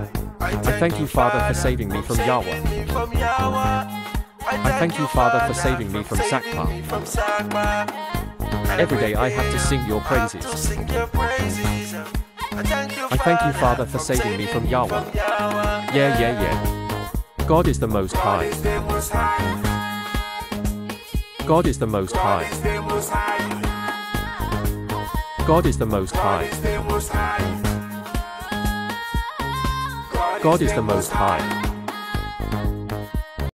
I thank you, Father, for saving me from Yahweh. I thank you, Father, for saving me from Sakpa. Every day I have to sing your praises. I thank you, Father, for saving me from Yahweh. Yeah, yeah, yeah. God is the Most High. God is the Most High. God is the Most High. God is the Most High.